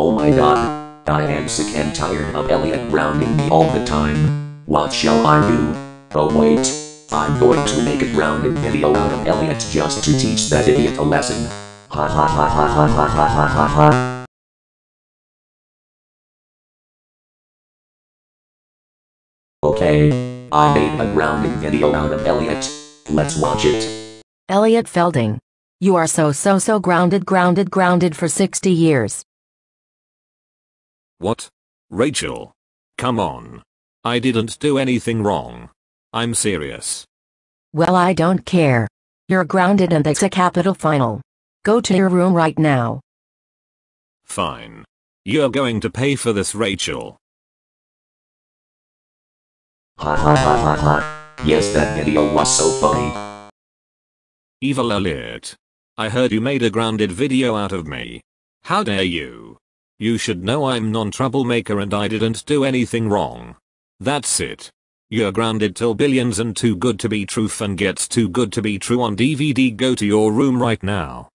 Oh my god. I am sick and tired of Elliot grounding me all the time. What shall I do? Oh wait. I'm going to make a grounded video out of Elliot just to teach that idiot a lesson. Ha ha ha ha ha ha ha ha ha ha. Okay. I made a grounding video out of Elliot. Let's watch it. Elliot Felding. You are so so so grounded grounded grounded for 60 years. What? Rachel. Come on. I didn't do anything wrong. I'm serious. Well I don't care. You're grounded and that's a capital final. Go to your room right now. Fine. You're going to pay for this Rachel. Ha ha ha ha ha. Yes, that video was so funny. Evil Elliot. I heard you made a grounded video out of me. How dare you? You should know I'm non-troublemaker and I didn't do anything wrong. That's it. You're grounded till billions and too good to be truth and gets too good to be true on DVD go to your room right now.